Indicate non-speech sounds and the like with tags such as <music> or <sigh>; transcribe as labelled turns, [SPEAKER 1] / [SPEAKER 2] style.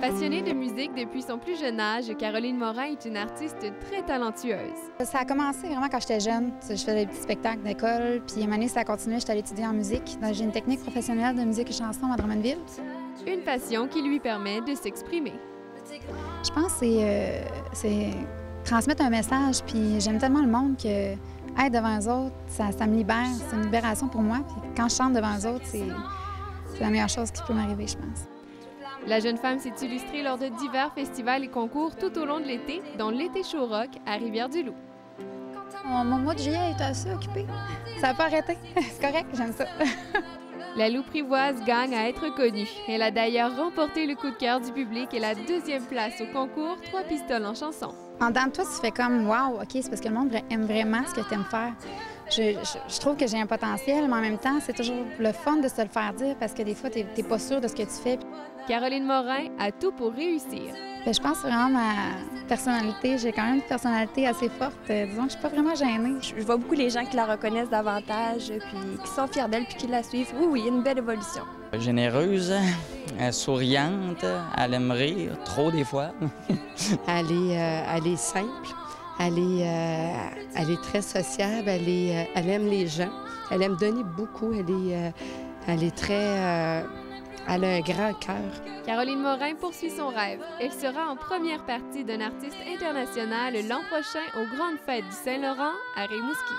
[SPEAKER 1] Passionnée de musique depuis son plus jeune âge, Caroline Morin est une artiste très talentueuse.
[SPEAKER 2] Ça a commencé vraiment quand j'étais jeune. Je faisais des petits spectacles d'école, puis à un moment donné, ça a continué. J'étais allée étudier en musique. J'ai une technique professionnelle de musique et chanson à Drummondville.
[SPEAKER 1] Une passion qui lui permet de s'exprimer.
[SPEAKER 2] Je pense que c'est, c'est transmettre un message, puis j'aime tellement le monde que être devant les autres, ça, ça me libère. C'est une libération pour moi. Puis quand je chante devant les autres, c'est la meilleure chose qui peut m'arriver, je pense.
[SPEAKER 1] La jeune femme s'est illustrée lors de divers festivals et concours tout au long de l'été, dont l'été show rock à Rivière-du-Loup.
[SPEAKER 2] Mon, mon mois de juillet est assez occupé. Ça n'a pas arrêté. <laughs> C'est correct, j'aime ça. <laughs>
[SPEAKER 1] La louprivoise gagne à être connue. Elle a d'ailleurs remporté le coup de cœur du public et la deuxième place au concours Trois pistoles en chanson.
[SPEAKER 2] En dedans de toi, tu fais comme Wow, OK, c'est parce que le monde aime vraiment ce que tu aimes faire. Je, je, je, trouve que j'ai un potentiel, mais en même temps, c'est toujours le fun de se le faire dire parce que des fois, tu n'es pas sûr de ce que tu fais.
[SPEAKER 1] Caroline Morin a tout pour réussir.
[SPEAKER 2] Bien, je pense vraiment ma personnalité. J'ai quand même une personnalité assez forte. Euh, disons que je suis pas vraiment gênée.
[SPEAKER 3] Je vois beaucoup les gens qui la reconnaissent davantage, puis qui sont fiers d'elle, puis qui la suivent. Oui, oui, une belle évolution.
[SPEAKER 4] Généreuse, euh, souriante, elle aime rire, trop des fois. <laughs>
[SPEAKER 5] elle, est, euh, elle est simple. Elle est, euh, elle est très sociable, elle, est, elle aime les gens, elle aime donner beaucoup, elle est, elle est très... Elle a un grand cœur.
[SPEAKER 1] Caroline Morin poursuit son rêve. Elle sera en première partie d'un artiste international l'an prochain aux Grandes Fêtes du Saint-Laurent à Rimouski.